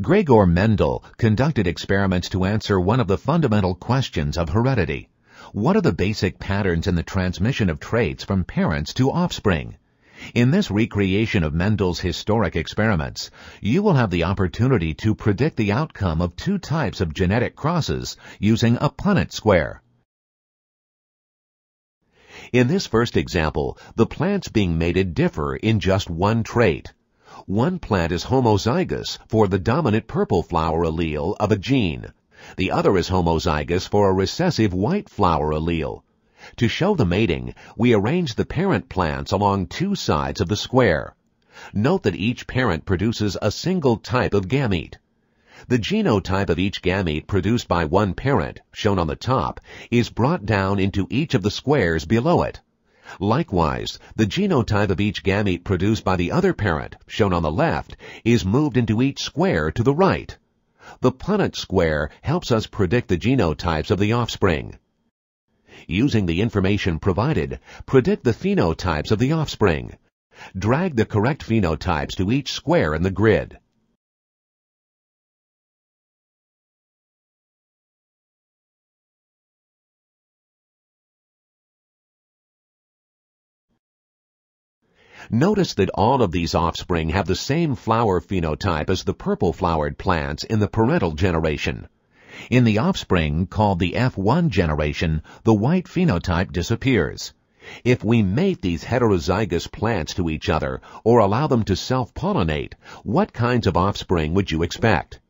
Gregor Mendel conducted experiments to answer one of the fundamental questions of heredity. What are the basic patterns in the transmission of traits from parents to offspring? In this recreation of Mendel's historic experiments, you will have the opportunity to predict the outcome of two types of genetic crosses using a Punnett square. In this first example, the plants being mated differ in just one trait. One plant is homozygous for the dominant purple flower allele of a gene. The other is homozygous for a recessive white flower allele. To show the mating, we arrange the parent plants along two sides of the square. Note that each parent produces a single type of gamete. The genotype of each gamete produced by one parent, shown on the top, is brought down into each of the squares below it. Likewise, the genotype of each gamete produced by the other parent, shown on the left, is moved into each square to the right. The Punnett square helps us predict the genotypes of the offspring. Using the information provided, predict the phenotypes of the offspring. Drag the correct phenotypes to each square in the grid. Notice that all of these offspring have the same flower phenotype as the purple flowered plants in the parental generation. In the offspring, called the F1 generation, the white phenotype disappears. If we mate these heterozygous plants to each other or allow them to self-pollinate, what kinds of offspring would you expect?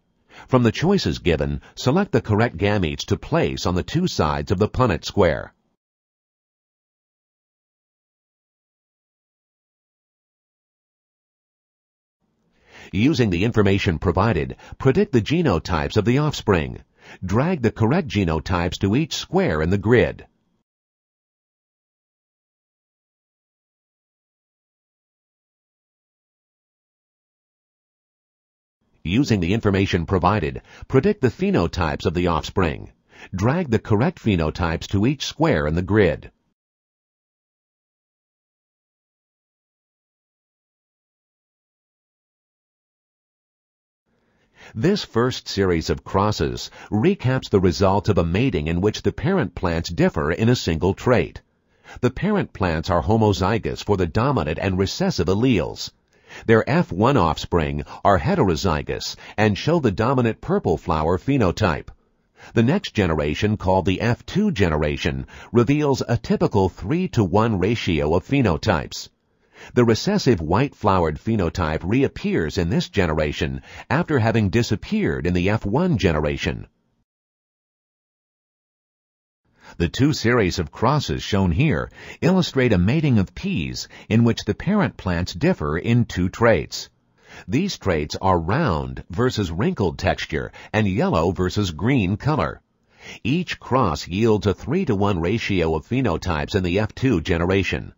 From the choices given, select the correct gametes to place on the two sides of the Punnett square. Using the information provided, predict the genotypes of the offspring. Drag the correct genotypes to each square in the grid. Using the information provided, predict the phenotypes of the offspring. Drag the correct phenotypes to each square in the grid. This first series of crosses recaps the result of a mating in which the parent plants differ in a single trait. The parent plants are homozygous for the dominant and recessive alleles. Their F1 offspring are heterozygous and show the dominant purple flower phenotype. The next generation, called the F2 generation, reveals a typical 3 to 1 ratio of phenotypes. The recessive white-flowered phenotype reappears in this generation after having disappeared in the F1 generation. The two series of crosses shown here illustrate a mating of peas in which the parent plants differ in two traits. These traits are round versus wrinkled texture and yellow versus green color. Each cross yields a 3 to 1 ratio of phenotypes in the F2 generation.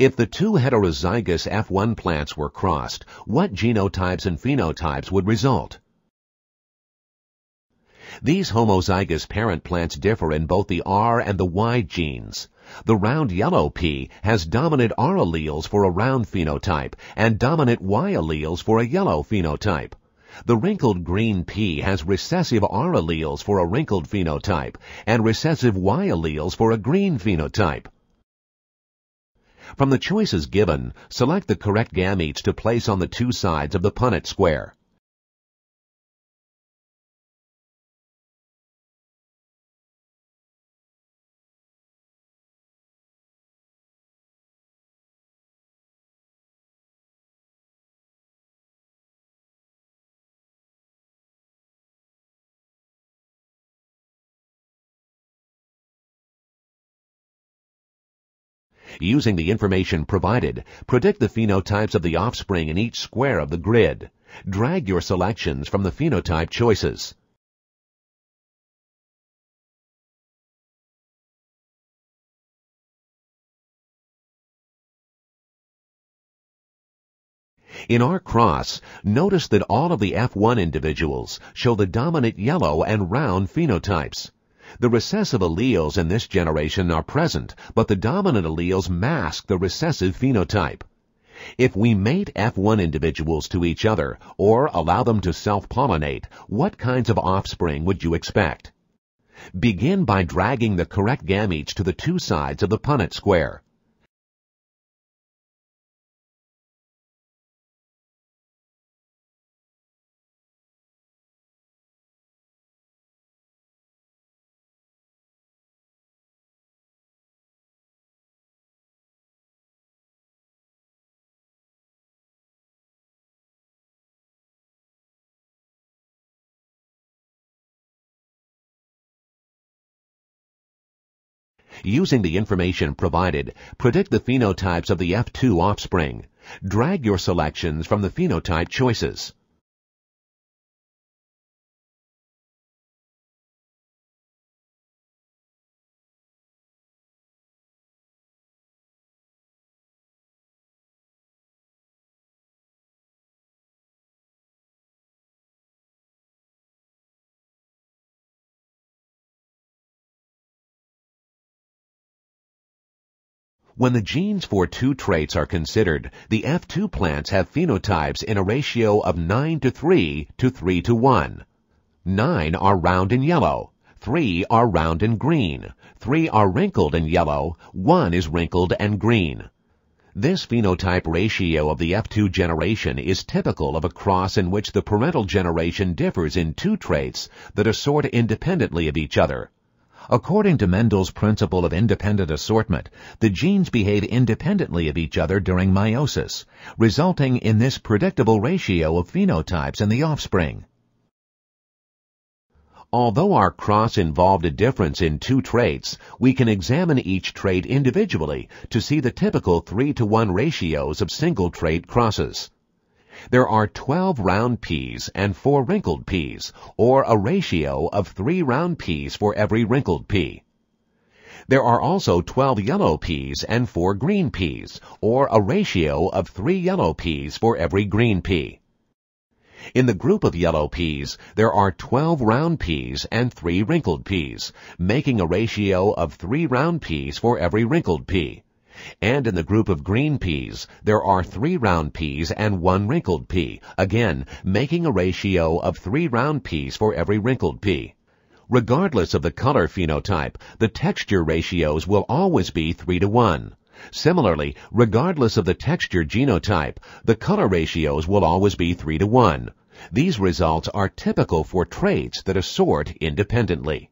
If the two heterozygous F1 plants were crossed, what genotypes and phenotypes would result? These homozygous parent plants differ in both the R and the Y genes. The round yellow pea has dominant R alleles for a round phenotype and dominant Y alleles for a yellow phenotype. The wrinkled green pea has recessive R alleles for a wrinkled phenotype and recessive Y alleles for a green phenotype. From the choices given, select the correct gametes to place on the two sides of the Punnett square. Using the information provided, predict the phenotypes of the offspring in each square of the grid. Drag your selections from the phenotype choices. In our cross, notice that all of the F1 individuals show the dominant yellow and round phenotypes. The recessive alleles in this generation are present, but the dominant alleles mask the recessive phenotype. If we mate F1 individuals to each other or allow them to self-pollinate, what kinds of offspring would you expect? Begin by dragging the correct gametes to the two sides of the Punnett square. Using the information provided, predict the phenotypes of the F2 offspring. Drag your selections from the phenotype choices. When the genes for two traits are considered, the F2 plants have phenotypes in a ratio of 9 to 3 to 3 to 1. 9 are round and yellow, 3 are round and green, 3 are wrinkled and yellow, 1 is wrinkled and green. This phenotype ratio of the F2 generation is typical of a cross in which the parental generation differs in two traits that assort independently of each other. According to Mendel's principle of independent assortment, the genes behave independently of each other during meiosis, resulting in this predictable ratio of phenotypes in the offspring. Although our cross involved a difference in two traits, we can examine each trait individually to see the typical 3 to 1 ratios of single trait crosses. There are 12 round peas and 4 wrinkled peas, or a ratio of 3 round peas for every wrinkled pea. There are also 12 yellow peas and 4 green peas, or a ratio of 3 yellow peas for every green pea. In the group of yellow peas, there are 12 round peas and 3 wrinkled peas, making a ratio of 3 round peas for every wrinkled pea. And in the group of green peas, there are three round peas and one wrinkled pea, again making a ratio of three round peas for every wrinkled pea. Regardless of the color phenotype, the texture ratios will always be 3 to 1. Similarly, regardless of the texture genotype, the color ratios will always be 3 to 1. These results are typical for traits that assort independently.